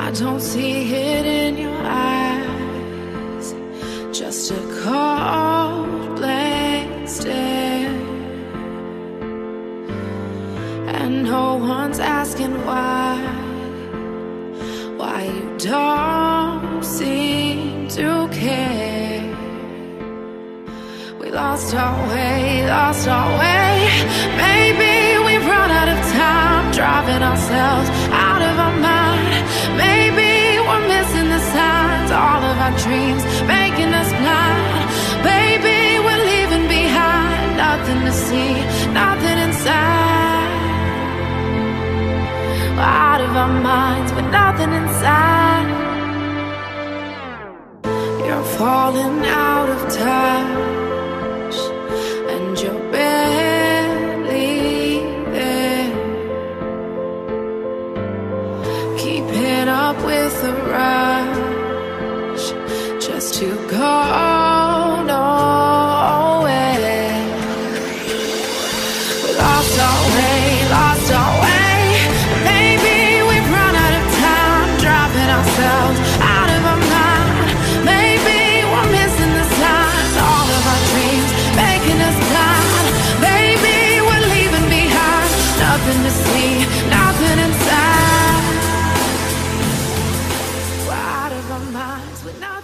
I don't see it in your eyes, just a cold blank stare. And no one's asking why, why you don't seem to care. We lost our way, lost our way. Maybe dreams making us blind. Baby, we're leaving behind nothing to see, nothing inside. We're out of our minds, but nothing inside. You're falling out of touch, to go, nowhere. We lost our way, lost our way. Maybe we've run out of time, driving ourselves out of our mind. Maybe we're missing the signs, all of our dreams making us blind. Maybe we're leaving behind nothing to see, nothing inside. We're out of our minds, we're not.